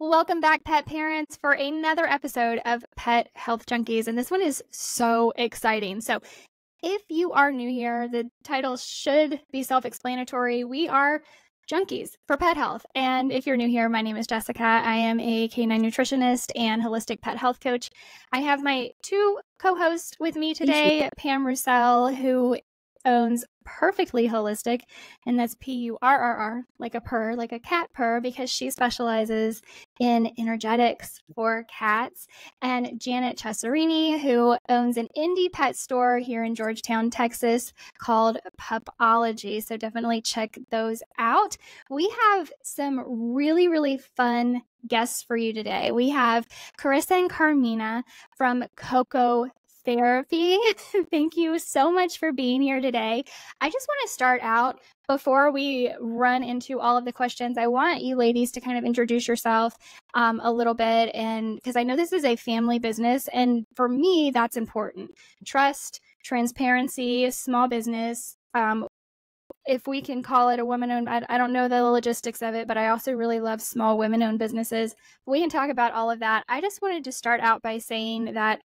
Welcome back, pet parents, for another episode of Pet Health Junkies. And this one is so exciting. So, if you are new here, the title should be self explanatory. We are junkies for pet health. And if you're new here, my name is Jessica. I am a canine nutritionist and holistic pet health coach. I have my two co hosts with me today Pam Roussel, who owns Perfectly Holistic, and that's P U R R R, like a purr, like a cat purr, because she specializes in energetics for cats. And Janet Cesarini, who owns an indie pet store here in Georgetown, Texas, called Pupology. So definitely check those out. We have some really, really fun guests for you today. We have Carissa and Carmina from Coco therapy. Thank you so much for being here today. I just want to start out before we run into all of the questions. I want you ladies to kind of introduce yourself um, a little bit, and because I know this is a family business, and for me, that's important. Trust, transparency, small business. Um, if we can call it a woman owned, I, I, don't know the logistics of it, but I also really love small women owned businesses. We can talk about all of that. I just wanted to start out by saying that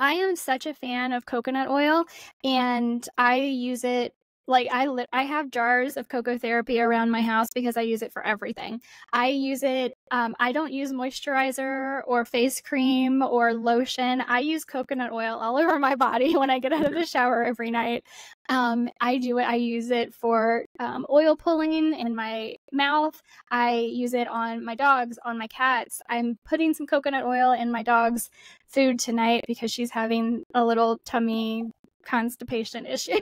I am such a fan of coconut oil and I use it like I li- I have jars of Coco Therapy around my house because I use it for everything. I use it. Um, I don't use moisturizer or face cream or lotion. I use coconut oil all over my body when I get out of the shower every night. Um, I do it. I use it for um, oil pulling in my mouth. I use it on my dogs, on my cats. I'm putting some coconut oil in my dog's food tonight because she's having a little tummy constipation issue.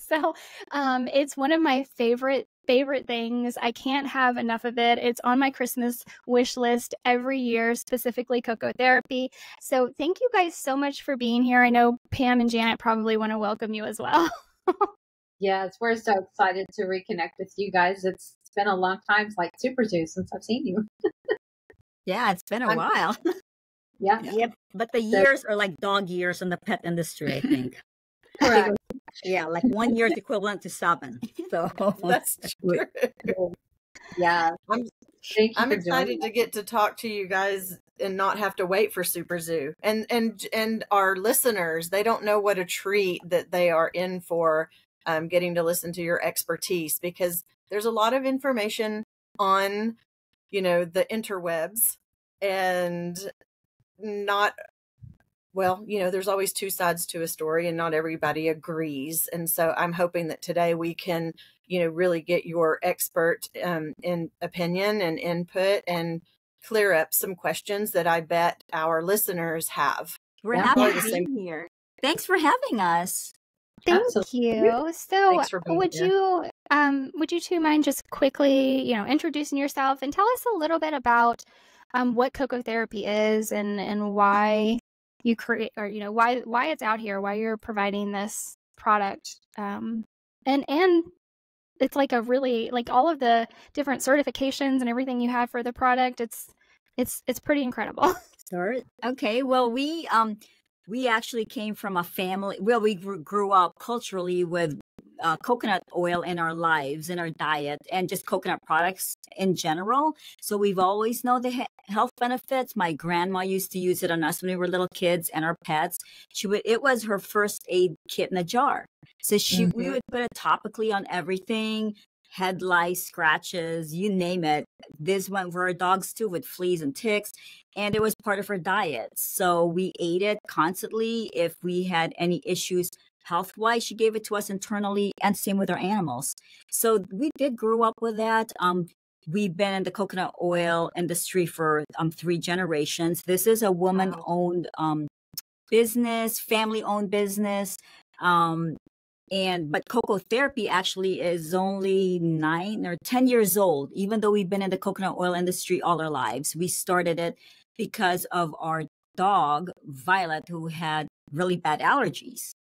so um, it's one of my favorite favorite things. I can't have enough of it. It's on my Christmas wish list every year, specifically Coco Therapy. So thank you guys so much for being here. I know Pam and Janet probably want to welcome you as well. yes, we're so excited to reconnect with you guys. It's been a long time, like Super Zoo, since I've seen you. yeah, it's been a I'm, while. Yeah. Yep. But the years are like dog years in the pet industry, I think. Correct. yeah, like one year is equivalent to seven. So that's true. Yeah. I'm, I'm excited to get to talk to you guys and not have to wait for Super Zoo. And and and our listeners, they don't know what a treat that they are in for um, getting to listen to your expertise because there's a lot of information on, you know, the interwebs and not well, you know, there's always two sides to a story and not everybody agrees. And so I'm hoping that today we can, you know, really get your expert um, in opinion and input and clear up some questions that I bet our listeners have. We're happy to be here. Thanks for having us. Thank Absolutely. you. So, would here. you um would you two mind just quickly, you know, introducing yourself and tell us a little bit about um, what Coco Therapy is and and why you create or you know why why it's out here, why you're providing this product, um, and and it's like a really like all of the different certifications and everything you have for the product. It's it's it's pretty incredible. Sure. Okay. Well, we um we actually came from a family. Well, we grew, grew up culturally with uh, coconut oil in our lives, in our diet, and just coconut products in general. So we've always known the health benefits. My grandma used to use it on us when we were little kids and our pets. She would. It was her first aid kit in a jar. So she mm-hmm. we would put it topically on everything. Head lice, scratches, you name it. This went for our dogs too with fleas and ticks. And it was part of her diet. So we ate it constantly. If we had any issues health wise. She gave it to us internally and same with our animals. So we did grow up with that. Um, we've been in the coconut oil industry for um, three generations. This is a woman owned um, business, family owned business. Um, and but Coco Therapy actually is only nine or 10 years old, even though we've been in the coconut oil industry all our lives. We started it because of our dog, Violet, who had really bad allergies.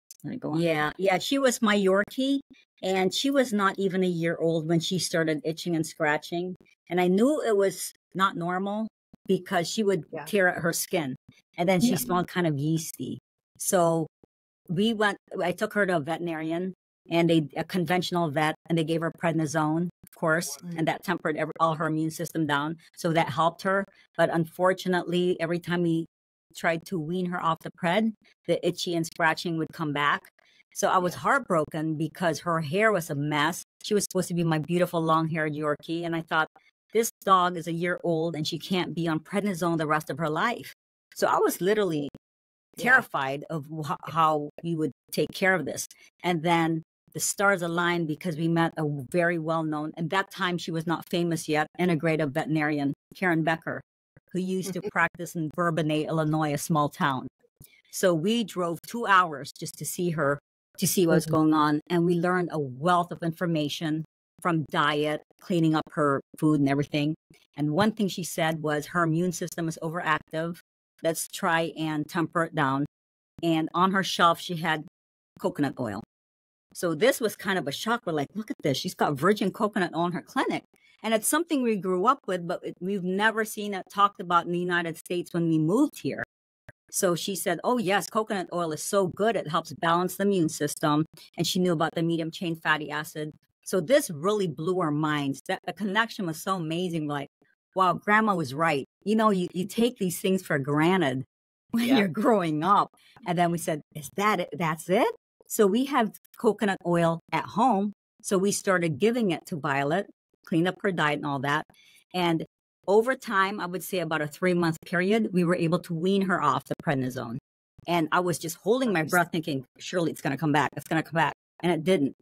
Yeah, yeah. She was my Yorkie, and she was not even a year old when she started itching and scratching. And I knew it was not normal because she would yeah. tear at her skin, and then she yeah. smelled kind of yeasty. So we went. I took her to a veterinarian and a, a conventional vet, and they gave her prednisone of course, and that tempered every, all her immune system down. So that helped her. But unfortunately, every time we tried to wean her off the pred, the itchy and scratching would come back. So I was heartbroken because her hair was a mess. She was supposed to be my beautiful long haired Yorkie. And I thought, this dog is a year old and she can't be on prednisone the rest of her life. So I was literally terrified of wh- how we would take care of this. And then the stars aligned because we met a very well known, and that time she was not famous yet, integrative veterinarian, Karen Becker, who used to practice in Bourbonnais, Illinois, a small town. So we drove two hours just to see her, to see what's mm-hmm. going on. And we learned a wealth of information from diet, cleaning up her food and everything. And one thing she said was her immune system is overactive. Let's try and temper it down. And on her shelf, she had coconut oil. So this was kind of a shock. We're like, look at this. She's got virgin coconut oil on her clinic. And it's something we grew up with, but we've never seen it talked about in the United States when we moved here. So she said, Oh, yes, coconut oil is so good. It helps balance the immune system. And she knew about the medium chain fatty acid. So this really blew our minds. That the connection was so amazing. Like, wow, grandma was right. You know, you, you take these things for granted when yeah. you're growing up. And then we said, Is that it? That's it? So we have coconut oil at home. So we started giving it to Violet, clean up her diet and all that. And over time, I would say about a three month period, we were able to wean her off the prednisone. And I was just holding my breath, thinking, surely it's going to come back. It's going to come back. And it didn't,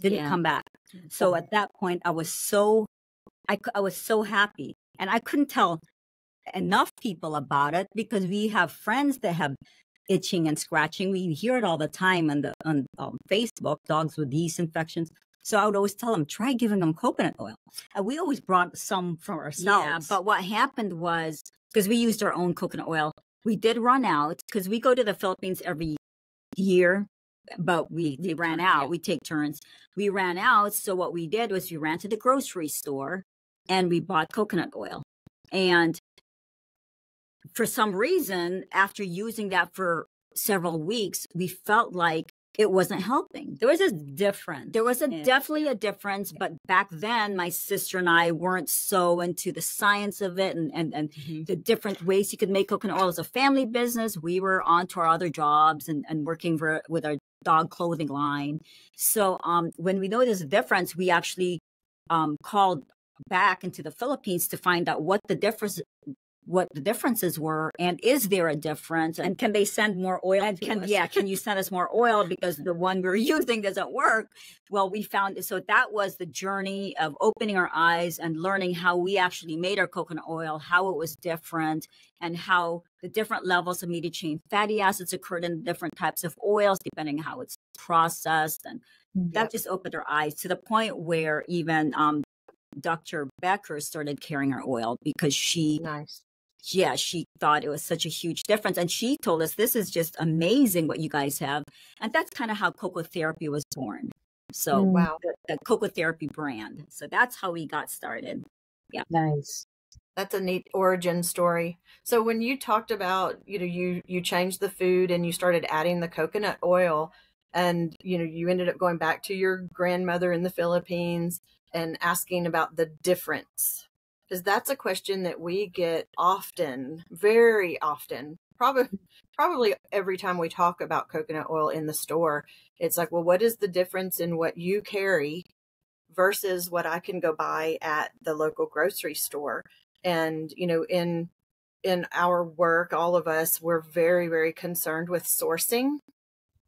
didn't yeah. come back. So at that point, I was so, I, I was so happy. And I couldn't tell enough people about it because we have friends that have itching and scratching. We hear it all the time on the on um, Facebook, dogs with yeast infections. So I would always tell them, try giving them coconut oil. And we always brought some from ourselves. Yeah, but what happened was because we used our own coconut oil, we did run out because we go to the Philippines every year, but we, we ran out. We take turns. We ran out. So what we did was we ran to the grocery store and we bought coconut oil. And for some reason, after using that for several weeks, we felt like it wasn't helping. There was a difference. There was a yeah. definitely a difference, but back then my sister and I weren't so into the science of it and and, and mm-hmm. the different ways you could make coconut oil as a family business. We were on to our other jobs and, and working for, with our dog clothing line. So um, when we noticed a difference, we actually um, called back into the Philippines to find out what the difference what the differences were and is there a difference and can they send more oil and can yeah can you send us more oil because the one we're using doesn't work well we found so that was the journey of opening our eyes and learning how we actually made our coconut oil how it was different and how the different levels of medium chain fatty acids occurred in different types of oils depending on how it's processed and yep. that just opened our eyes to the point where even um, Dr. Becker started carrying our oil because she nice yeah, she thought it was such a huge difference. And she told us, this is just amazing what you guys have. And that's kind of how Coco Therapy was born. So, mm. wow, the, the Coco Therapy brand. So that's how we got started. Yeah. Nice. That's a neat origin story. So when you talked about, you know, you you changed the food and you started adding the coconut oil and you know, you ended up going back to your grandmother in the Philippines and asking about the difference because that's a question that we get often, very often. Probably probably every time we talk about coconut oil in the store, it's like, well, what is the difference in what you carry versus what I can go buy at the local grocery store? And, you know, in in our work, all of us, we're very, very concerned with sourcing.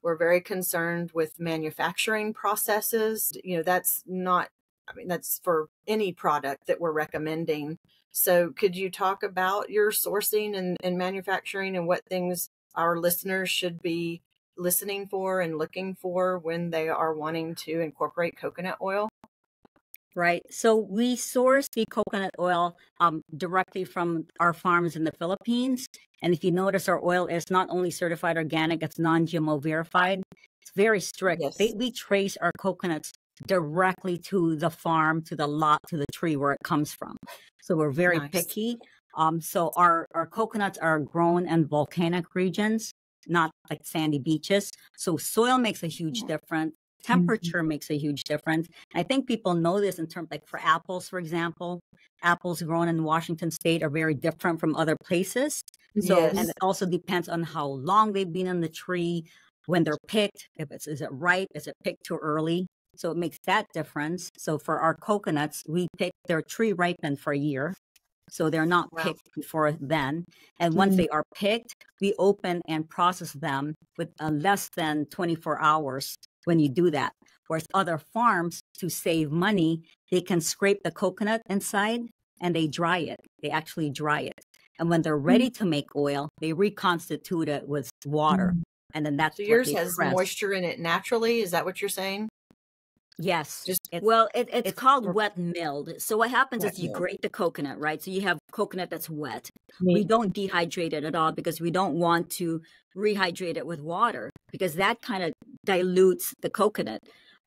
We're very concerned with manufacturing processes. You know, that's not I mean, that's for any product that we're recommending. So, could you talk about your sourcing and, and manufacturing and what things our listeners should be listening for and looking for when they are wanting to incorporate coconut oil? Right. So we source the coconut oil um, directly from our farms in the Philippines. And if you notice, our oil is not only certified organic, it's non GMO verified. It's very strict. Yes. They, we trace our coconuts directly to the farm, to the lot, to the tree where it comes from. So we're very nice. picky. Um, so our, our coconuts are grown in volcanic regions, not like sandy beaches. So soil makes a huge difference. Mm-hmm. Temperature mm-hmm. makes a huge difference. I think people know this in terms like for apples, for example. Apples grown in Washington state are very different from other places. So yes. and it also depends on how long they've been in the tree, when they're picked, if it's is it ripe, is it picked too early? So it makes that difference. So for our coconuts, we pick their tree ripened for a year. So they're not wow. picked before then. And once mm-hmm. they are picked, we open and process them with uh, less than 24 hours when you do that. Whereas other farms, to save money, they can scrape the coconut inside and they dry it. They actually dry it. And when they're ready mm-hmm. to make oil, they reconstitute it with water. Mm-hmm. And then that's so yours has press. moisture in it naturally. Is that what you're saying? Yes. Just it's, well, it, it's, it's, called wet milled. So what happens is you milled. grate the coconut, right? So you have coconut that's wet. Mm-hmm. We don't dehydrate it at all because we don't want to rehydrate it with water because that kind of dilutes the coconut.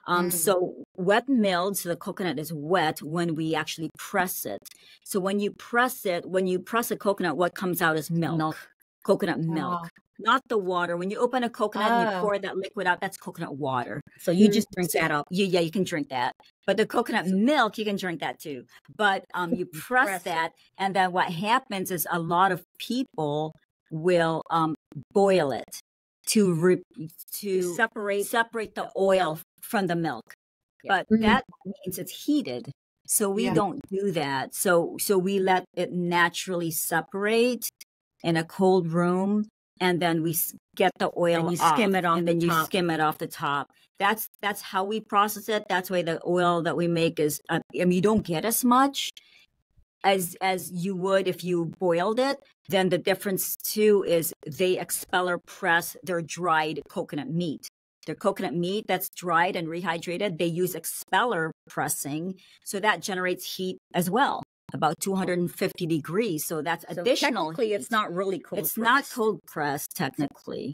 Um, mm. So wet milled, so the coconut is wet when we actually press it. So when you press it, when you press a coconut, what comes out is milk, milk. coconut milk. Oh not the water. When you open a coconut oh. and you oh. pour that liquid out, that's coconut water. So you just drink that up. You, yeah, you can drink that. But the coconut milk, you can drink that too. But um, you press, press that, and then what happens is a lot of people will um, boil it to re- to separate separate the oil from the milk. But mm-hmm. that means it's heated. So we yeah. don't do that. So so we let it naturally separate in a cold room and then we get the oil and you off, skim it off and then you top. skim it off the top. That's that's how we process it. That's why the oil that we make is uh, i mean you don't get as much as as you would if you boiled it. Then the difference too is they expeller press their dried coconut meat. Their coconut meat that's dried and rehydrated they use expeller pressing so that generates heat as well about 250 degrees. So that's so additional. Technically, it's not really cold. It's not cold pressed technically,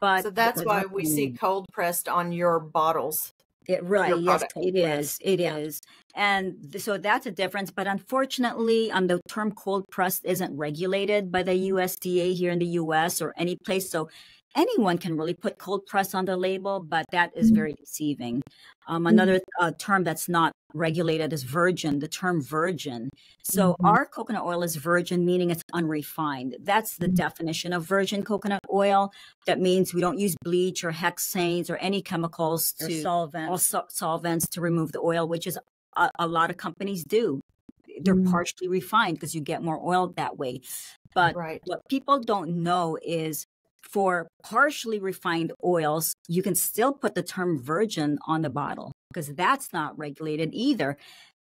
but so that's why we see cold pressed on your bottles. It right, yes, it is. It yeah. is, and so that's a difference. But unfortunately, um, the term cold pressed isn't regulated by the USDA here in the U.S. or any place. So anyone can really put cold press on the label, but that is mm-hmm. very deceiving. Um, mm-hmm. another uh, term that's not regulated is virgin, the term virgin. So mm-hmm. our coconut oil is virgin, meaning it's unrefined. That's the mm-hmm. definition of virgin coconut oil. That means we don't use bleach or hexanes or any chemicals to or solvents. Sol- solvents to remove the oil, which is a, a lot of companies do. They're mm-hmm. partially refined because you get more oil that way. But right. what people don't know is for partially refined oils, you can still put the term virgin on the bottle because that's not regulated either.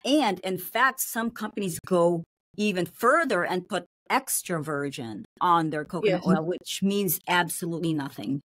And in fact, some companies go even further and put extra virgin on their coconut yes. oil, which means absolutely nothing.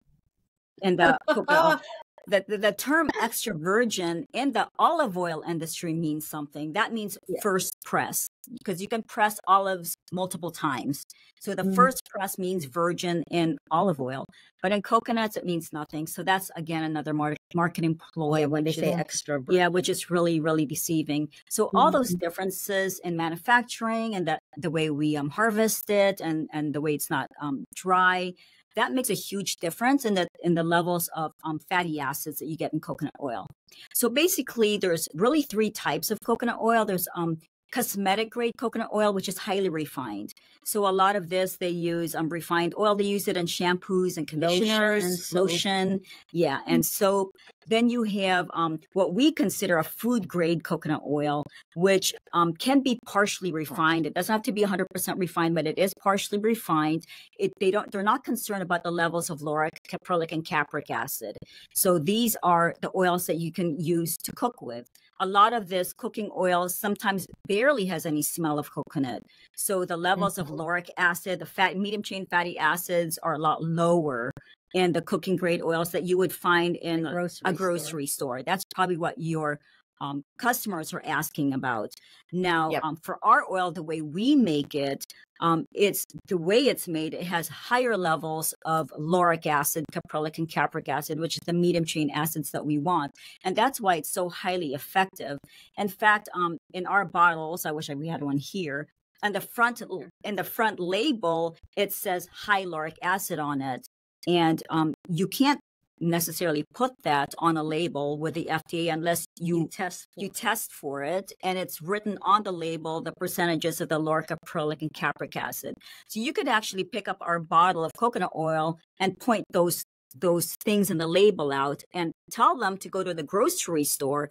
And the coconut the, the, the, term extra virgin in the olive oil industry means something. That means yeah. first press because you can press olives multiple times. So the mm. first press means virgin in olive oil, but in coconuts it means nothing. So that's again another mar- marketing ploy when they say extra. Virgin. Yeah, which is really really deceiving. So all mm. those mm-hmm. differences in manufacturing and the the way we um, harvest it and and the way it's not um, dry that makes a huge difference in the in the levels of um, fatty acids that you get in coconut oil. So basically, there's really three types of coconut oil. There's um, cosmetic grade coconut oil, which is highly refined. So a lot of this they use um, refined oil. They use it in shampoos and conditioners, lotion, lotion yeah, and soap. Then you have um, what we consider a food grade coconut oil, which um, can be partially refined. It doesn't have to be 100% refined, but it is partially refined. It, they don't. They're not concerned about the levels of lauric, caprylic, and capric acid. So these are the oils that you can use to cook with a lot of this cooking oil sometimes barely has any smell of coconut. So the levels mm-hmm. of lauric acid, the fat medium chain fatty acids are a lot lower in the cooking grade oils that you would find in a grocery, a grocery store. store. That's probably what your um, customers are asking about. Now, yep. um, for our oil, the way we make it, um, it's the way it's made. It has higher levels of lauric acid, caprylic, and capric acid, which is the medium chain acids that we want, and that's why it's so highly effective. In fact, um, in our bottles, I wish we had one here. On the front, in the front label, it says high lauric acid on it, and um, you can't necessarily put that on a label with the FDA unless you, you test you test for it and it's written on the label the percentages of the lauric caprylic and capric acid. So you could actually pick up our bottle of coconut oil and point those those things in the label out and tell them to go to the grocery store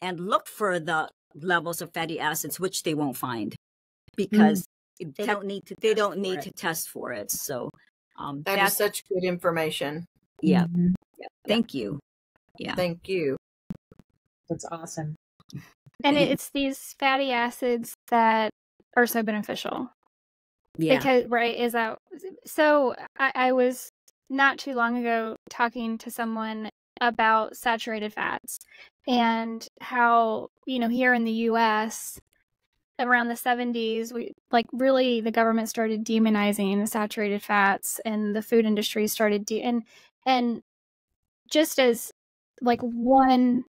and look for the levels of fatty acids which they won't find because mm. they don't need to they don't need to test for it. So um, that is such good information. Yeah. Mm-hmm. yeah. Thank you. Yeah. Thank you. That's awesome. And it's these fatty acids that are so beneficial. Yeah. Because right is that so I, I was not too long ago talking to someone about saturated fats and how, you know, here in the US around the 70s we like really the government started demonizing the saturated fats and the food industry started de- and and just as like one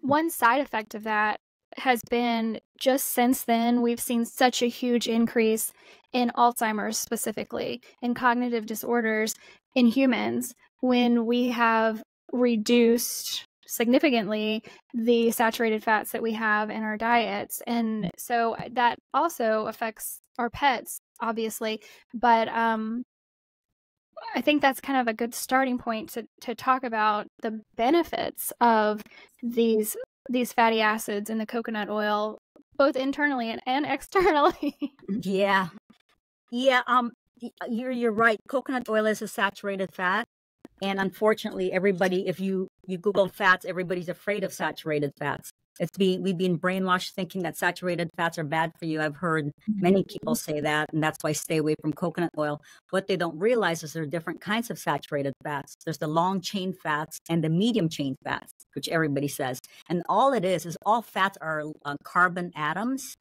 one side effect of that has been just since then we've seen such a huge increase in alzheimer's specifically and cognitive disorders in humans when we have reduced significantly the saturated fats that we have in our diets. And so uh, that also affects our pets, obviously. But um, I think that's kind of a good starting point to, to talk about the benefits of these these fatty acids in the coconut oil, both internally and, and externally. yeah. Yeah, um you're you're right. Coconut oil is a saturated fat and unfortunately everybody if you you google fats everybody's afraid of saturated fats it's being we've been brainwashed thinking that saturated fats are bad for you. I've heard many people say that and that's why I stay away from coconut oil. What they don't realize is there are different kinds of saturated fats. There's the long chain fats and the medium chain fats which everybody says. And all it is is all fats are uh, carbon atoms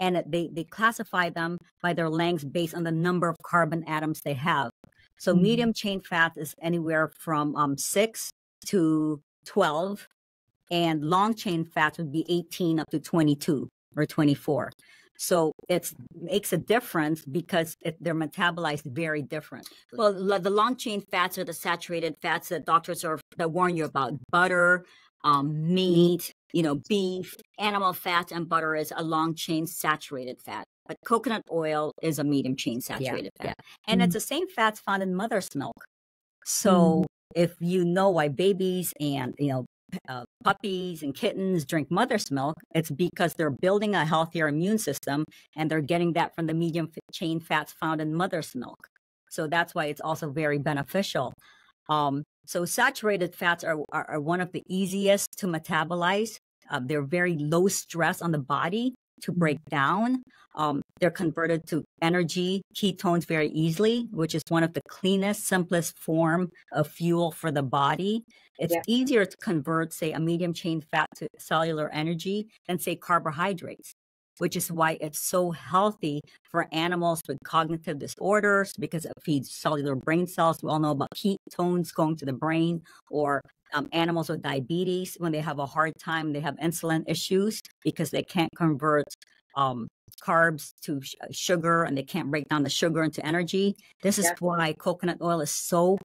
and they, they classify them by their lengths based on the number of carbon atoms they have. So mm-hmm. medium chain fat is anywhere from um, 6 to 12, and long chain fats would be 18 up to 22 or 24. So it makes a difference because it, they're metabolized very different. Well, the long chain fats are the saturated fats that doctors are that warn you about: butter, um, meat, you know, beef, animal fat, and butter is a long chain saturated fat. But coconut oil is a medium chain saturated yeah, fat. Yeah. And mm it's the same fats found in mother's milk. So mm if you know why babies and, you know, uh, puppies and kittens drink mother's milk, it's because they're building a healthier immune system and they're getting that from the medium chain fats found in mother's milk. So that's why it's also very beneficial. Um, so saturated fats are, are, are, one of the easiest to metabolize. Uh, they're very low stress on the body to break down. Um, they're converted to energy ketones very easily, which is one of the cleanest, simplest form of fuel for the body. It's yeah. easier to convert, say, a medium chain fat to cellular energy than, say, carbohydrates which is why it's so healthy for animals with cognitive disorders because it feeds cellular brain cells. We all know about ketones going to the brain, or um, animals with diabetes when they have a hard time, they have insulin issues because they can't convert um, carbs to sh- uh, sugar and they can't break down the sugar into energy. This is yeah. why coconut oil is so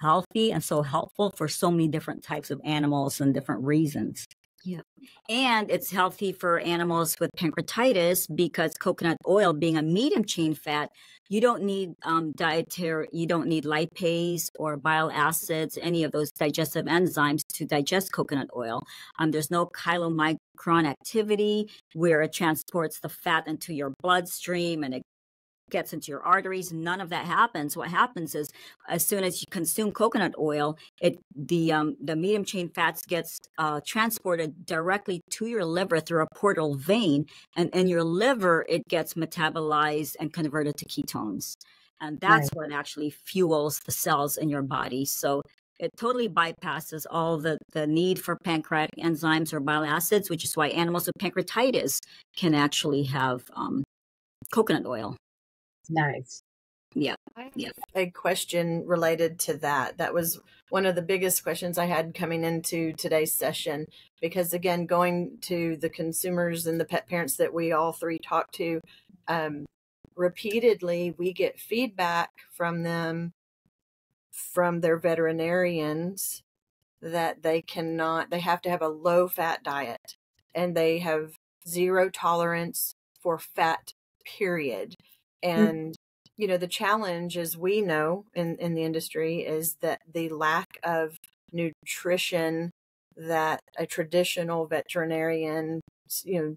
healthy and so helpful for so many different types of animals and different reasons. Yeah. And it's healthy for animals with pancreatitis because coconut oil being a medium chain fat, you don't need um, dietary, you don't need lipase or bile acids, any of those digestive enzymes to digest coconut oil. Um, there's no chylomicron activity where it transports the fat into your bloodstream and it gets into your arteries none of that happens what happens is as soon as you consume coconut oil it the um, the medium chain fats gets uh, transported directly to your liver through a portal vein and in your liver it gets metabolized and converted to ketones and that's right. what actually fuels the cells in your body so it totally bypasses all the, the need for pancreatic enzymes or bile acids, which is why animals with pancreatitis can actually have um, coconut oil. Nice. Yeah. Yeah. A question related to that. That was one of the biggest questions I had coming into today's session because again, going to the consumers and the pet parents that we all three talk to, um, repeatedly we get feedback from them from their veterinarians that they cannot, they have to have a low fat diet and they have zero tolerance for fat, period. Mm. And, mm. you know, the challenge, as we know in, in the industry, is that the lack of nutrition that a traditional veterinarian, you know,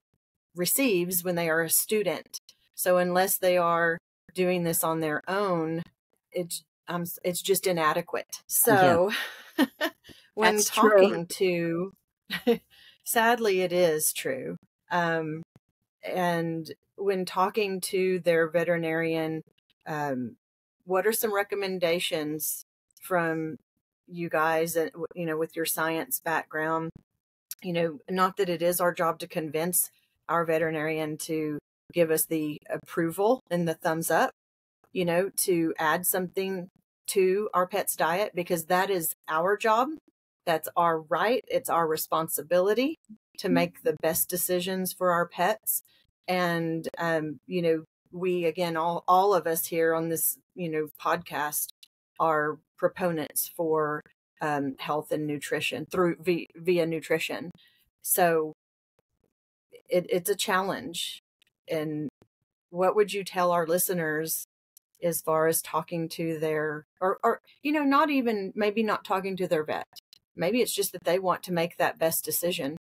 receives when they are a student. So unless they are doing this on their own, it's um, it's just inadequate. So yeah. when That's talking true. to, sadly, it is true. Um, and when talking to their veterinarian, um, what are some recommendations from you guys, and you know, with your science background? You know, not that it is our job to convince our veterinarian to give us the approval and the thumbs up, you know, to add something to our pet's diet because that is our job. That's our right. It's our responsibility to mm-hmm. make the best decisions for our pets. And, um, you know, we, again, all, all of us here on this, you know, podcast are proponents for um, health and nutrition through via, via nutrition. So it, it's a challenge. And what would you tell our listeners as far as talking to their or or you know not even maybe not talking to their vet maybe it's just that they want to make that best decision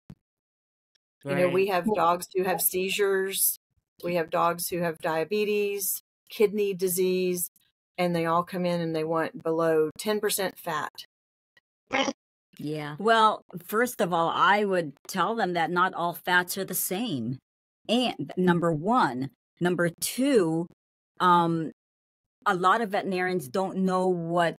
right. you know we have dogs who have seizures we have dogs who have diabetes kidney disease and they all come in and they want below 10% fat. Yeah. Well first of all i would tell them that not all fats are the same. And number one number two um a lot of veterinarians don't know what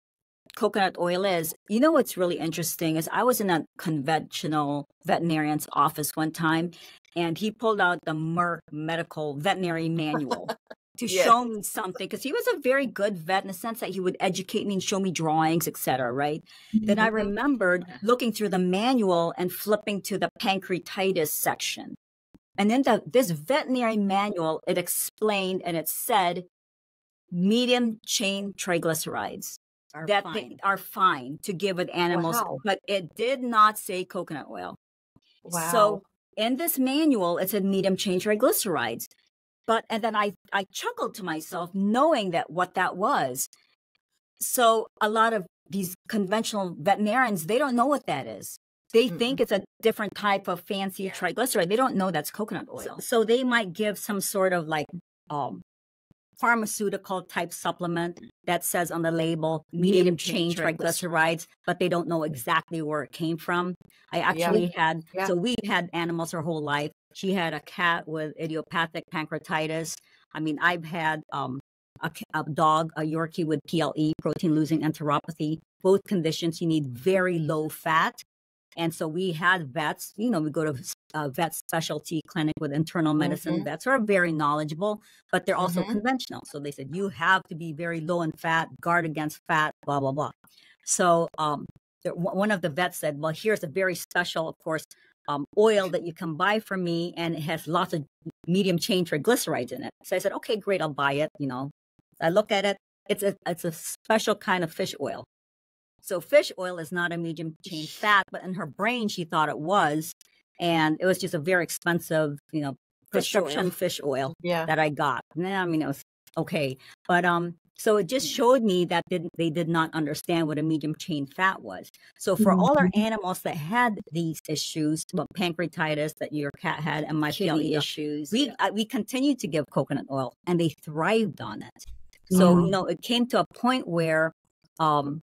coconut oil is. You know what's really interesting is I was in a conventional veterinarian's office one time and he pulled out the Merck medical veterinary manual to yes. show me something because he was a very good vet in the sense that he would educate me and show me drawings, etc. Right. Mm-hmm. Then I mm-hmm. remembered looking through the manual and flipping to the pancreatitis section. And then the, this veterinary manual, it explained and it said medium chain triglycerides are that fine. are fine to give with animals, wow. but it did not say coconut oil. Wow. So in this manual, it said medium chain triglycerides. But and then I I chuckled to myself knowing that what that was. So a lot of these conventional veterinarians, they don't know what that is. They mm-hmm. think it's a different type of fancy triglyceride. They don't know that's coconut oil. So they might give some sort of like um, pharmaceutical type supplement that says on the label medium chain triglycerides, but they don't know exactly where it came from. I actually yeah. had, yeah. so we had animals her whole life. She had a cat with idiopathic pancreatitis. I mean, I've had um, a, a dog, a Yorkie with PLE, protein losing enteropathy. Both conditions, you need very low fat and so we had vets, you know, we go to a vet specialty clinic with internal medicine mm-hmm. vets who are very knowledgeable, but they're also mm-hmm. conventional. So they said, you have to be very low in fat, guard against fat, blah, blah, blah. So um, one of the vets said, well, here's a very special, of course, um, oil that you can buy from me, and it has lots of medium chain triglycerides in it. So I said, okay, great, I'll buy it. You know, I look at it. It's a it's a special kind of fish oil. So fish oil is not a medium chain fat, but in her brain she thought it was, and it was just a very expensive, you know, prescription fish oil, yeah. that I got. And I mean, it was okay, but um, so it just showed me that they did not understand what a medium chain fat was. So for mm-hmm. all our mm-hmm. animals that had these issues, well, pancreatitis that your cat had, and my Kidney issues, we yeah. we continued to give coconut oil, and they thrived on it. So mm-hmm. you know, it came to a point where um,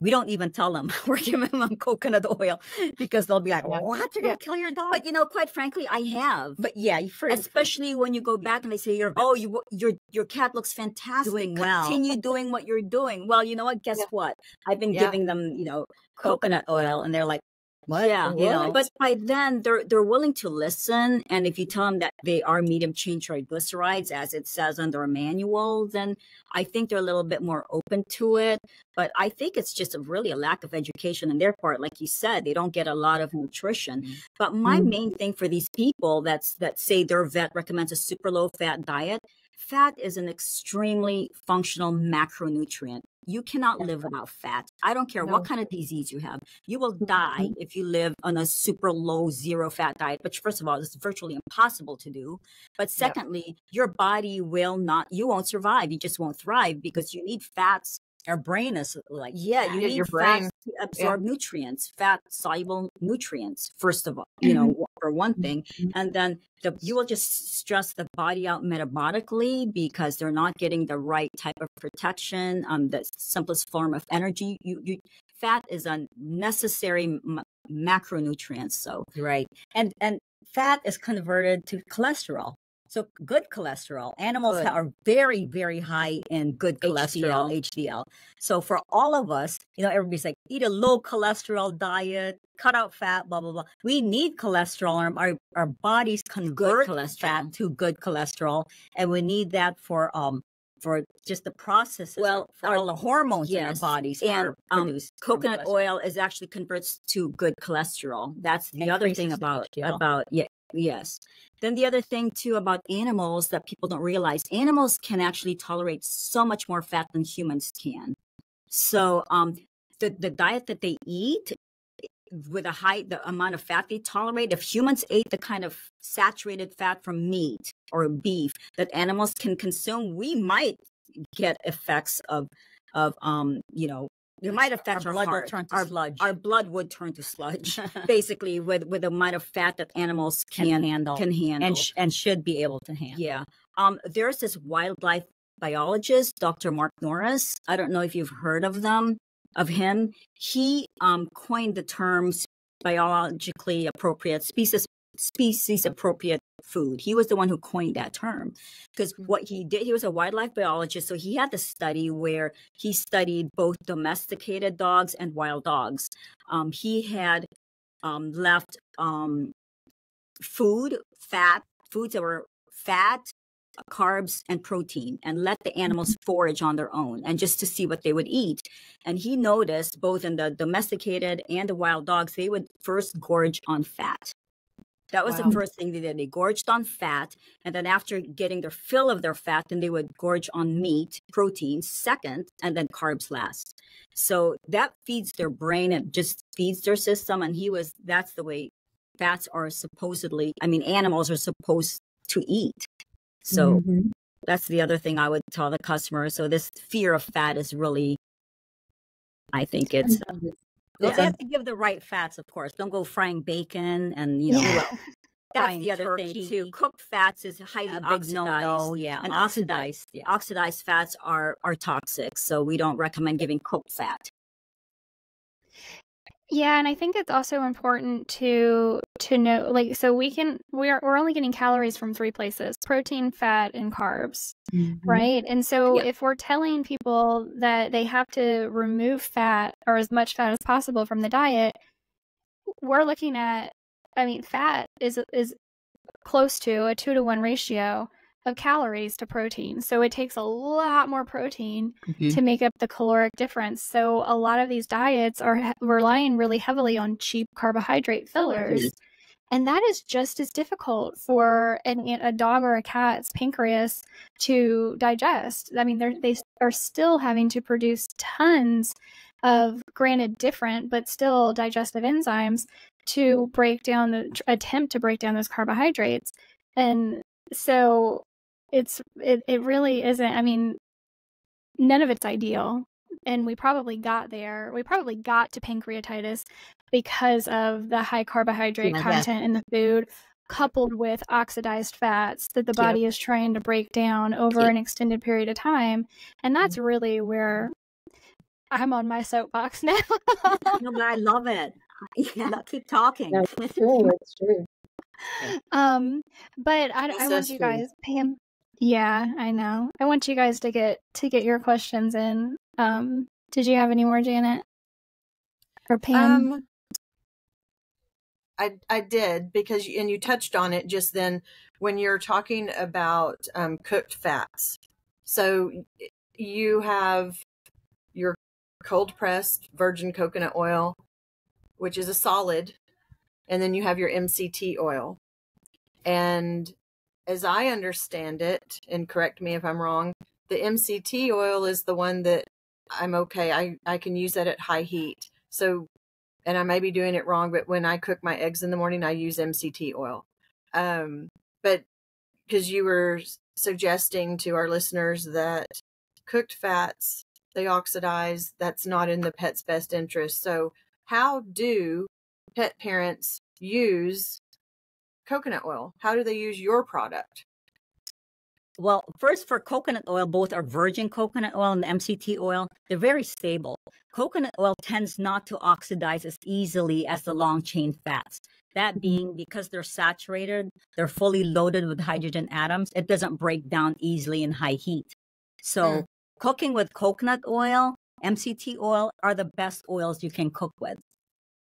we don't even tell them we're giving them coconut oil because they'll be like, "What? You're gonna kill your dog?" But you know, quite frankly, I have. But yeah, especially when you go back and they say, "Your oh, you your your cat looks fantastic. Doing well. Continue doing what you're doing." Well, you know what? Guess yeah. what? I've been yeah. giving them, you know, coconut oil, and they're like, what? Yeah, you know, but by then they're they're willing to listen, and if you tell them that they are medium chain triglycerides, as it says under a manual, then I think they're a little bit more open to it. But I think it's just a, really a lack of education on their part. Like you said, they don't get a lot of nutrition. Mm-hmm. But my mm-hmm. main thing for these people that's that say their vet recommends a super low fat diet, fat is an extremely functional macronutrient. You cannot live without fat. I don't care no. what kind of disease you have. You will die mm-hmm. if you live on a super low zero fat diet, which first of all is virtually impossible to do. But secondly, yep. your body will not you won't survive. You just won't thrive because you need fats our brain is like yeah you need your brain to absorb yeah. nutrients fat soluble nutrients first of all you know mm-hmm. For one thing mm-hmm. and then the, you will just stress the body out metabolically because they're not getting the right type of protection um the simplest form of energy. You, you fat is a necessary m- macronutrient so right. and and fat is converted to cholesterol so good cholesterol. Animals good. are very, very high in good cholesterol, HDL. HDL. So for all of us, you know, everybody's like, eat a low cholesterol diet, cut out fat, blah, blah, blah. We need cholesterol. Our, our bodies convert fat to good cholesterol. And we need that for um for just the process. Well, for all the hormones yes, in our bodies and um, coconut oil is actually converts to good cholesterol. That's the other thing about about yeah Yes. Then the other thing too about animals that people don't realize, animals can actually tolerate so much more fat than humans can. So um the, the diet that they eat with a high the amount of fat they tolerate, if humans ate the kind of saturated fat from meat or beef that animals can consume, we might get effects of of um you know it might affect our, our blood heart. turn to our, sludge. Our blood would turn to sludge, basically, with with the amount of fat that animals can, can handle, can handle, and sh- and should be able to handle. Yeah. Um. There's this wildlife biologist, Dr. Mark Norris. I don't know if you've heard of them, of him. He um coined the terms biologically appropriate species species appropriate food. He was the one who coined that term because mm-hmm. what he did, he was a wildlife biologist. So he had the study where he studied both domesticated dogs and wild dogs. Um, he had um, left um, food, fat, foods that were fat, carbs and protein and let the animals mm-hmm. forage on their own and just to see what they would eat and he noticed both in the domesticated and the wild dogs they would first gorge on fat that was wow. the first thing they did. They gorged on fat. And then after getting their fill of their fat, then they would gorge on meat, protein second, and then carbs last. So that feeds their brain and just feeds their system. And he was, that's the way fats are supposedly, I mean, animals are supposed to eat. So mm-hmm. that's the other thing I would tell the customer. So this fear of fat is really, I think it's yeah. Have to give the right fats, of course. Don't go frying bacon and you know. Yeah. Well, that's the other turkey. thing too. Cooked fats is highly a oxidized. No, yeah, and oxidized. Yeah. Oxidized fats are are toxic, so we don't recommend giving cooked fat. Yeah, and I think it's also important to to know like so we can we're we're only getting calories from three places: protein, fat, and carbs. Mm-hmm. Right? And so if we're telling people that they have to remove fat or as much fat as possible from the diet, we're looking at I mean, fat is is close to a 2 to 1 ratio of calories to protein. So it takes a lot more protein mm-hmm. to make up the caloric difference. So a lot of these diets are relying really heavily on cheap carbohydrate fillers. Mm-hmm. And that is just as difficult for an, a dog or a cat's pancreas to digest. I mean, they are still having to produce tons of, granted, different, but still digestive enzymes to break down the attempt to break down those carbohydrates. And so it's it, it really isn't i mean none of it's ideal and we probably got there we probably got to pancreatitis because of the high carbohydrate yeah, content yeah. in the food coupled with oxidized fats that the body yep. is trying to break down over yep. an extended period of time and that's mm-hmm. really where i'm on my soapbox now no, but i love it yeah keep talking that's true it's true um but i, I want you guys pam yeah, I know. I want you guys to get to get your questions in. Um, did you have any more, Janet or Pam? Um, I I did because and you touched on it just then when you're talking about um, cooked fats. So you have your cold pressed virgin coconut oil, which is a solid, and then you have your MCT oil, and as I understand it, and correct me if I'm wrong, the MCT oil is the one that I'm okay. I, I can use that at high heat. So, and I may be doing it wrong, but when I cook my eggs in the morning, I use MCT oil. Um, but because you were suggesting to our listeners that cooked fats, they oxidize, that's not in the pet's best interest. So, how do pet parents use coconut oil? How do they use your product? Well, first for coconut oil, both are virgin coconut oil and MCT oil. They're very stable. Coconut oil tends not to oxidize as easily as the long chain fats. That being because they're saturated, they're fully loaded with hydrogen atoms, it doesn't break down easily in high heat. So, mm. cooking with coconut oil, MCT oil are the best oils you can cook with.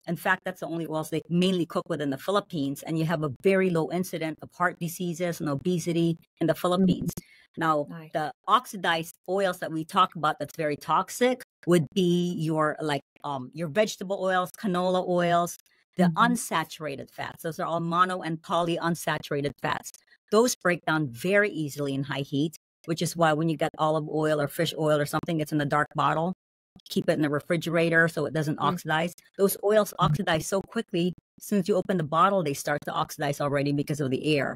In fact, that's the only oils they mainly cook with in the Philippines. And you have a very low incident of heart diseases and obesity in the mm-hmm. Philippines. Now, nice. the oxidized oils that we talk about that's very toxic would be your like um your vegetable oils, canola oils, the mm-hmm. unsaturated fats. Those are all mono and poly unsaturated fats. Those break down very easily in high heat, which is why when you get olive oil or fish oil or something, it's in the dark bottle keep it in the refrigerator so it doesn't mm-hmm. oxidize. Those oils oxidize so quickly. As soon as you open the bottle, they start to oxidize already because of the air.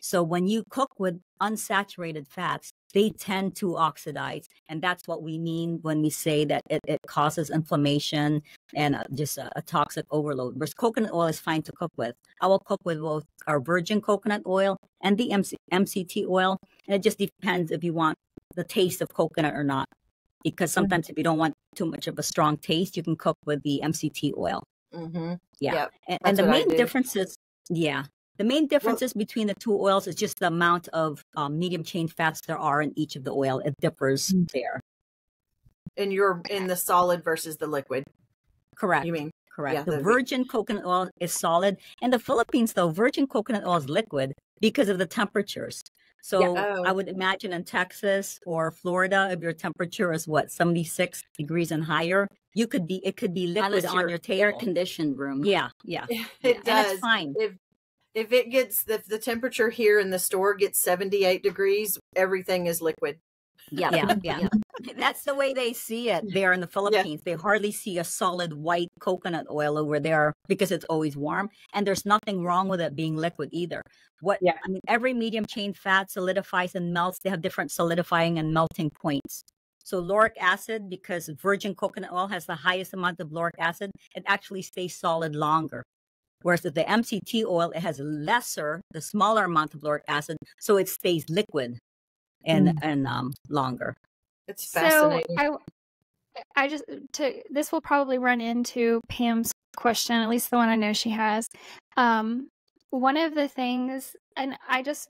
So when you cook with unsaturated fats, they tend to oxidize. And that's what we mean when we say that it, it causes inflammation and uh, just a, a, toxic overload. Whereas coconut oil is fine to cook with. I will cook with both our virgin coconut oil and the MC, MCT oil. And it just depends if you want the taste of coconut or not because mm-hmm. sometimes mm-hmm. if you don't want too much of a strong taste, you can cook with the MCT oil. Mm-hmm. Yeah. Yep. And, and, the main difference is, yeah, the main differences well, between the two oils is just the amount of um, medium chain fats there are in each of the oil. It differs mm-hmm. there. And you're in the solid versus the liquid. Correct. You mean? Correct. Yeah, the, the virgin coconut oil is solid. In the Philippines, though, virgin coconut oil is liquid because of the temperatures. So yeah. oh. I would imagine in Texas or Florida, if your temperature is what, 76 degrees and higher, you could be, it could be liquid on your table. Air conditioned room. Yeah. Yeah. It yeah. does. And it's fine. If, if it gets, if the temperature here in the store gets 78 degrees, everything is liquid. Yeah, yeah, yeah. That's the way they see it there in the Philippines. Yeah. They hardly see a solid white coconut oil over there because it's always warm. And there's nothing wrong with it being liquid either. What yeah. I mean, every medium chain fat solidifies and melts. They have different solidifying and melting points. So lauric acid, because virgin coconut oil has the highest amount of lauric acid, it actually stays solid longer. Whereas the MCT oil, it has a lesser, the smaller amount of lauric acid, so it stays liquid and mm. and um longer. It's fascinating. So I, I just to this will probably run into Pam's question, at least the one I know she has. Um, one of the things, and I just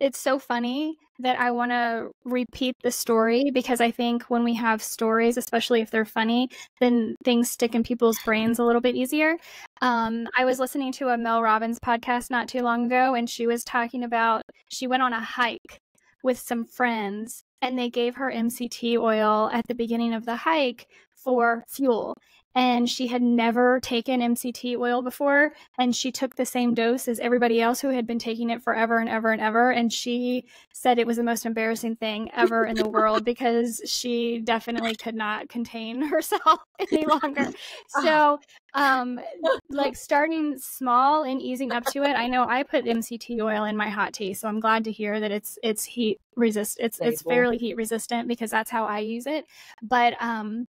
it's so funny that I want to repeat the story because I think when we have stories, especially if they're funny, then things stick in people's brains a little bit easier. Um, I was listening to a Mel Robbins podcast not too long ago, and she was talking about she went on a hike with some friends and they gave her MCT oil at the beginning of the hike for fuel and she had never taken MCT oil before and she took the same dose as everybody else who had been taking it forever and ever and ever and she said it was the most embarrassing thing ever in the world because she definitely could not contain herself any longer. So um like starting small and easing up to it. I know I put MCT oil in my hot tea, so I'm glad to hear that it's it's heat resist it's it's fairly heat resistant because that's how I use it. But um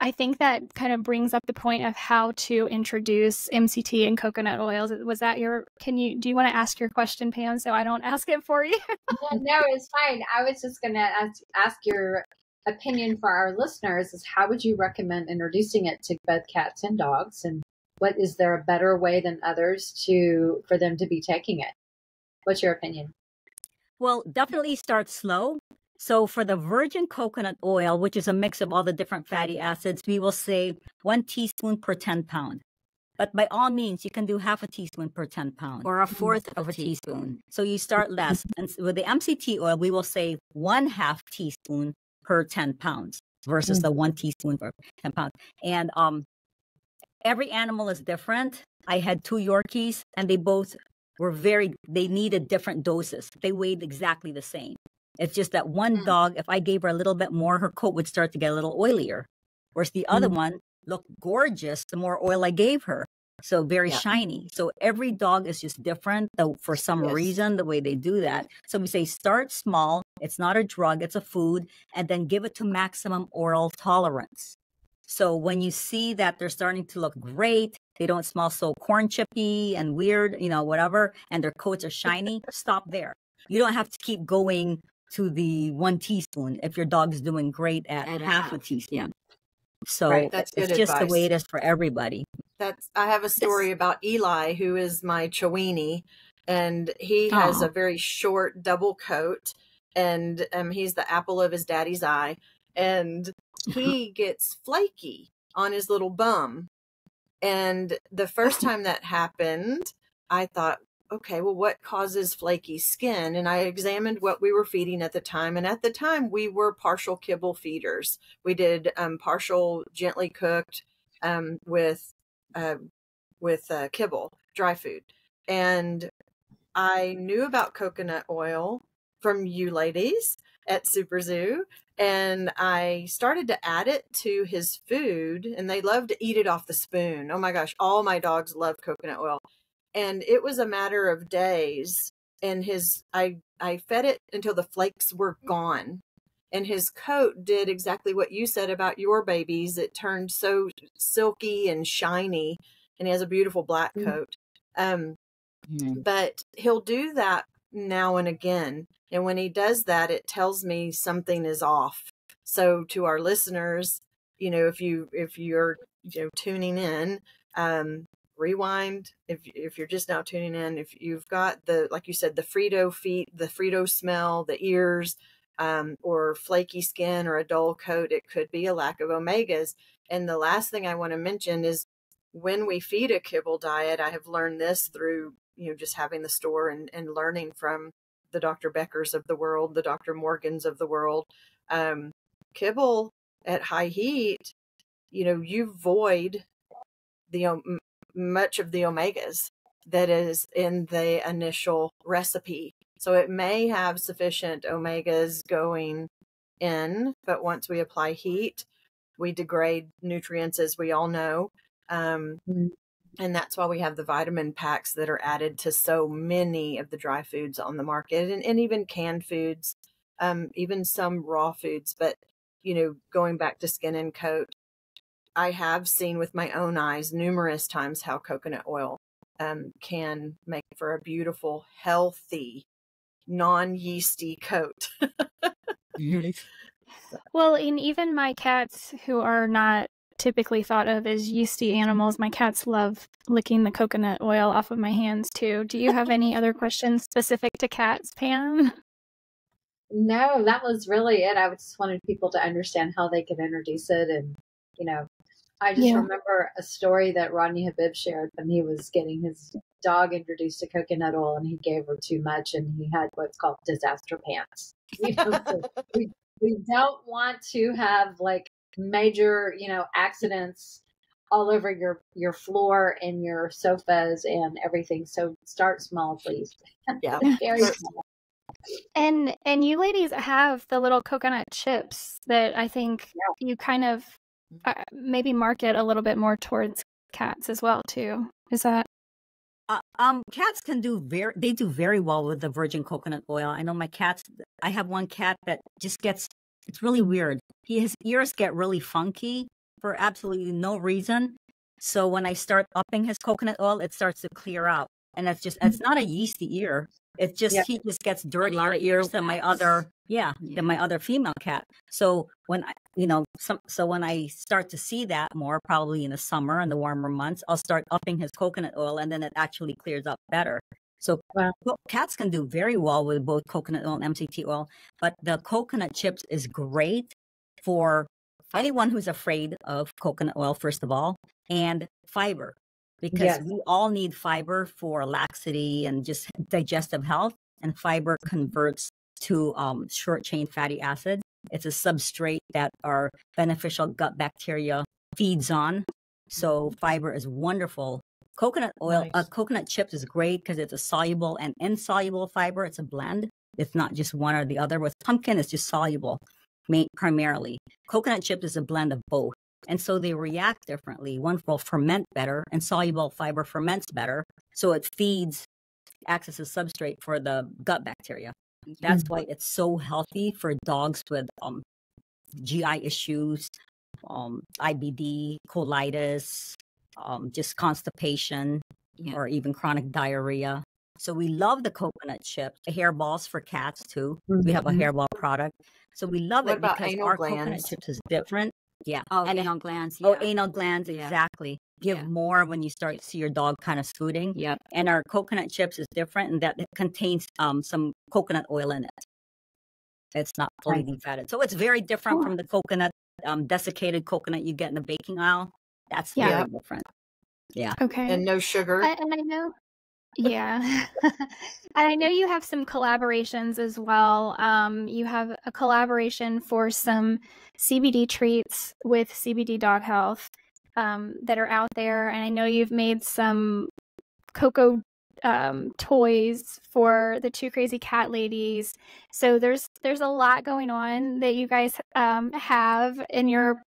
I think that kind of brings up the point of how to introduce MCT and coconut oils. Was that your? Can you do you want to ask your question, Pam, so I don't ask it for you? no, it's fine. I was just going to ask ask your opinion for our listeners. Is how would you recommend introducing it to both cats and dogs, and what is there a better way than others to for them to be taking it? What's your opinion? Well, definitely start slow. So for the virgin coconut oil, which is a mix of all the different fatty acids, we will say one teaspoon per 10 pound. But by all means, you can do half a teaspoon per 10 pound. Or a fourth of a teaspoon. So you start less. And with the MCT oil, we will say one half teaspoon per 10 pounds versus the one teaspoon per 10 pounds. And um, every animal is different. I had two Yorkies and they both were very, they needed different doses. They weighed exactly the same. It's just that one mm. dog, if I gave her a little bit more, her coat would start to get a little oilier. Whereas the mm. other one looked gorgeous the more oil I gave her. So very yeah. shiny. So every dog is just different though for some yes. reason the way they do that. So we say start small, it's not a drug, it's a food, and then give it to maximum oral tolerance. So when you see that they're starting to look great, they don't smell so corn chippy and weird, you know, whatever, and their coats are shiny, stop there. You don't have to keep going to the one teaspoon if your dog's doing great at, at half, half a teaspoon. Yeah. So right, that's it's just advice. the way it is for everybody. That's I have a story about Eli, who is my Chiweenie, and he has a very short double coat, and um, he's the apple of his daddy's eye, and he gets flaky on his little bum. And the first time that happened, I thought, okay, well, what causes flaky skin? And I examined what we were feeding at the time. And at the time, we were partial kibble feeders. We did um, partial gently cooked um, with uh, with uh, kibble, dry food. And I knew about coconut oil from you ladies at Super Zoo. And I started to add it to his food, and they love to eat it off the spoon. Oh my gosh, all my dogs love coconut oil and it was a matter of days and his i i fed it until the flakes were gone and his coat did exactly what you said about your babies it turned so silky and shiny and he has a beautiful black mm. coat um mm. but he'll do that now and again and when he does that it tells me something is off so to our listeners you know if you if you're you know tuning in um rewind if if you're just now tuning in if you've got the like you said the frito feet the frito smell the ears um, or flaky skin or a dull coat it could be a lack of omegas. And the last thing i want to mention is when we feed a kibble diet i have learned this through you know just having the store and, and learning from the dr beckers of the world the dr morgans of the world. Um, kibble at high heat you know you void the much of the omegas that is in the initial recipe. So it may have sufficient omegas going in, but once we apply heat, we degrade nutrients, as we all know. Um, mm-hmm. And that's why we have the vitamin packs that are added to so many of the dry foods on the market and, and even canned foods, um, even some raw foods. But, you know, going back to skin and coat, I have seen with my own eyes numerous times how coconut oil um, can make for a beautiful, healthy, non yeasty coat. well, and even my cats who are not typically thought of as yeasty animals, my cats love licking the coconut oil off of my hands too. Do you have any other questions specific to cats, Pam? No, that was really it. I just wanted people to understand how they could introduce it and, you know, I just yeah. remember a story that Rodney Habib shared when he was getting his dog introduced to coconut oil and he gave her too much and he had what's called disaster pants. You know, so we, we don't want to have like major, you know, accidents all over your your floor and your sofas and everything. So start small, please. Yeah. Very small. And and you ladies have the little coconut chips that I think yeah. you kind of uh, maybe market a little bit more towards cats as well too. Is that? Uh, um, cats can do very. They do very well with the virgin coconut oil. I know my cats. I have one cat that just gets. It's really weird. He his ears get really funky for absolutely no reason. So when I start upping his coconut oil, it starts to clear out, and that's just. It's not a yeasty ear. It's just he just gets dirtier ears than my other yeah, yeah, than my other female cat. So when I you know some so when I start to see that more probably in the summer and the warmer months, I'll start upping his coconut oil and then it actually clears up better. So wow. cats can do very well with both coconut oil and MCT oil, but the coconut chips is great for anyone who's afraid of coconut oil first of all and fiber because yes. we all need fiber for laxity and just digestive health. And fiber converts to um, short chain fatty acid. It's a substrate that our beneficial gut bacteria feeds on. So fiber is wonderful Coconut oil, uh, coconut chips is great because it's a soluble and insoluble fiber. It's a blend. It's not just one or the other. With pumpkin, it's just soluble, primarily. Coconut chips is a blend of both, and so they react differently. One will ferment better, and soluble fiber ferments better, so it feeds, acts as a substrate for the gut bacteria. That's why it's so healthy for dogs with um, GI issues, um, IBD, colitis, um, just constipation, Yeah. or even chronic diarrhea. So we love the coconut chips, the hair balls for cats too. We have a Mhm. hairball product. So we love What it because our coconut chips is different. Yeah. Oh, and it- anal glands. Oh, anal glands, Yeah. exactly. Give Yeah. more when you start to see your dog kind of scooting. Yep. And our coconut chips is different in that it contains um, some coconut oil in it. It's not fully defatted. So it's very different Cool. from the coconut, um, desiccated coconut you get in the baking aisle. That's Yeah. very different. Yeah. Okay. And no sugar. I, and I know, yeah, and I know you have some collaborations as well. Um, you have a collaboration for some CBD treats with CBD Dog Health um, that are out there, and I know you've made some cocoa um, toys for the two crazy cat ladies. So there's there's a lot going on that you guys um, have in your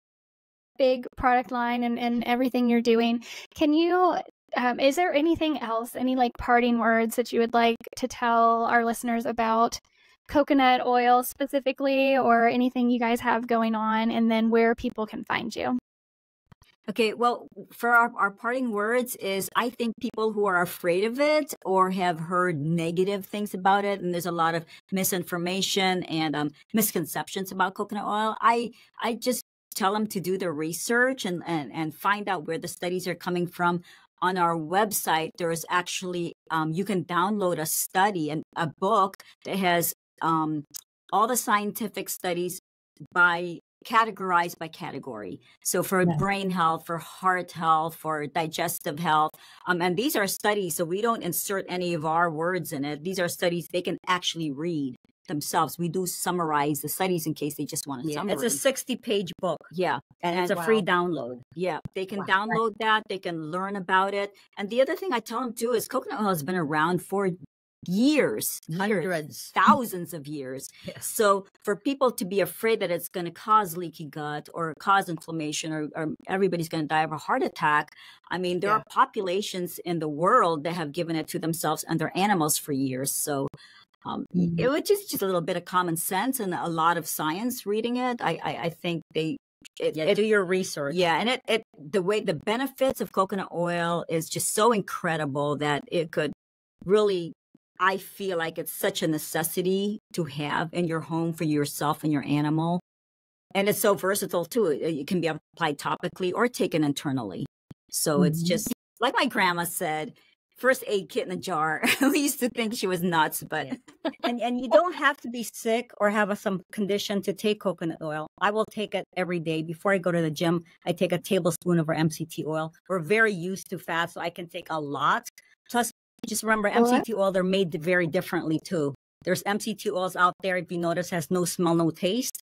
big product line and, and everything you're doing. Can you um, is there anything else, any like parting words that you would like to tell our listeners about coconut oil specifically, or anything you guys have going on, and then where people can find you? Okay, well, for our, our parting words is I think people who are afraid of it or have heard negative things about it, and there's a lot of misinformation and um, misconceptions about coconut oil. I I just tell them to do the research and, and and find out where the studies are coming from. On our website, there is actually um, you can download a study and a book that has um, all the scientific studies by categorized by category. So for Yeah. brain health, for heart health, for digestive health, um, and these are studies. So we don't insert any of our words in it. These are studies they can actually read themselves. We do summarize the studies in case they just want to Yeah, summarize. it's a 60 page book. Yeah. And it's a And- free download. Yeah. They can Wow. download that. They can learn about it. And the other thing I tell them too is coconut oil has been around for years, years, Hundreds. thousands of years. Yes. So for people to be afraid that it's going to cause leaky gut or cause inflammation or, or everybody's going to die of a heart attack, I mean, there Yeah. are populations in the world that have given it to themselves and their animals for years. So um, Mhm. it was just, just a little bit of common sense and a lot of science reading it. I, I, I think they, it, Yeah, it- do your research. yeah, and it, it the way the benefits of coconut oil is just so incredible that it could really I feel like it's such a necessity to have in your home for yourself and your animal. And it's so versatile too. It, it can be applied topically or taken internally. So it's Mhm. just like my grandma said, first aid kit in a jar. we used to think she was nuts, but and and you don't have to be sick or have a, some condition to take coconut oil. I will take it every day before I go to the gym. I take a tablespoon of our MCT oil. We're very used to fat, so I can take a lot. Plus, just remember MCT oil. They're made very differently too. There's MCT oils out there. If you notice, has no smell, no taste.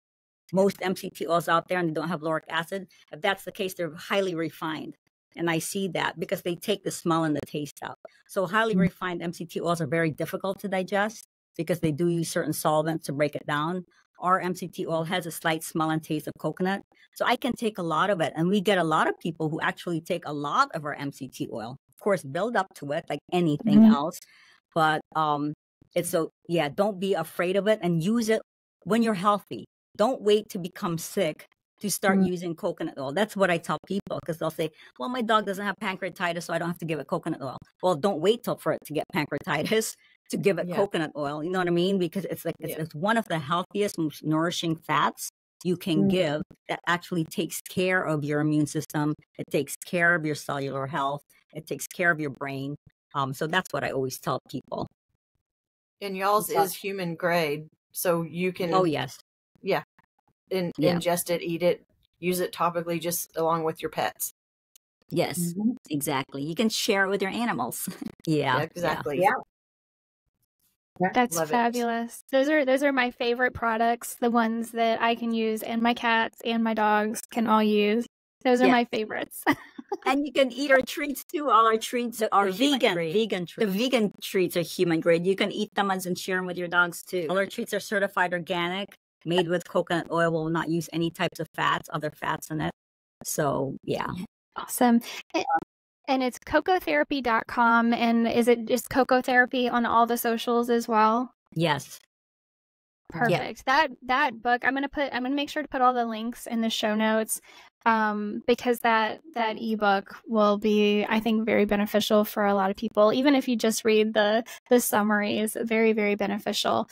Most MCT oils out there, and they don't have lauric acid. If that's the case, they're highly refined. And I see that because they take the smell and the taste out. So highly Mm. refined MCT oils are very difficult to digest because they do use certain solvents to break it down. Our MCT oil has a slight smell and taste of coconut. So I can take a lot of it. And we get a lot of people who actually take a lot of our MCT oil. Of course, build up to it like anything Mhm. else. But um it's so yeah, don't be afraid of it and use it when you're healthy. Don't wait to become sick to start Mm. using coconut oil. That's what I tell people because they'll say, "Well, my dog doesn't have pancreatitis, so I don't have to give it coconut oil." Well, don't wait till for it to get pancreatitis to give it Yeah. coconut oil. You know what I mean? Because it's like it's, Yeah. it's one of the healthiest, most nourishing fats you can Mm. give that actually takes care of your immune system. It takes care of your cellular health. It takes care of your brain. Um, so that's what I always tell people. And y'all's is human grade, so you can Oh yes, in, Yeah. ingest it, eat it, use it topically, just along with your pets. yes, Mhm. exactly. You can share it with your animals. yeah, Yeah, exactly. Yeah. That's Love it. fabulous. Those are those are my favorite products, the ones that I can use and my cats and my dogs can all use. Those are my favorites. and you can eat our treats too. All our treats are vegan. grade. Vegan The vegan treats are human grade. You can eat them and share them with your dogs too. All our treats are certified organic, made with coconut oil. Will not use any types of fats, other fats in it. So yeah, Awesome. And it's cocotherapy.com. And is it just Coco Therapy on all the socials as well? yes. Perfect. That that book, I'm gonna put I'm gonna make sure to put all the links in the show notes. Um, because that that ebook will be, I think, very beneficial for a lot of people. Even if you just read the the summaries, very, very beneficial.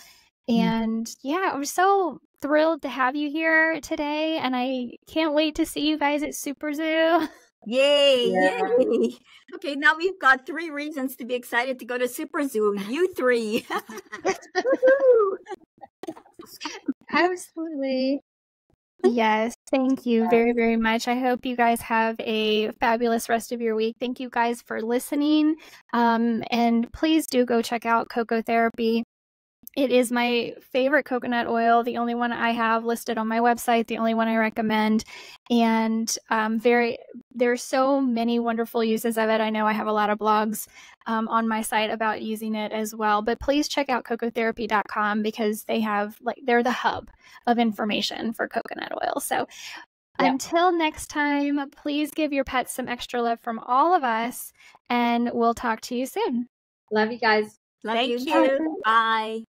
And yeah, I'm so thrilled to have you here today. And I can't wait to see you guys at Super Zoo. Yay! Yeah. Yay! Okay, now we've got three reasons to be excited to go to Super Zoo. You three. Absolutely. Yes, thank you very, very much. I hope you guys have a fabulous rest of your week. Thank you guys for listening. Um, and please do go check out Coco Therapy. It is my favorite coconut oil, the only one I have listed on my website, the only one I recommend. And um, very, there's so many wonderful uses of it. I know I have a lot of blogs um, on my site about using it as well. But please check out cocotherapy.com because they have like they're the hub of information for coconut oil. So Yeah. until next time, please give your pets some extra love from all of us, and we'll talk to you soon. Love you guys. Love Thank you you. Bye.